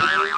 Bye.